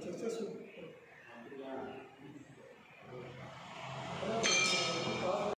successful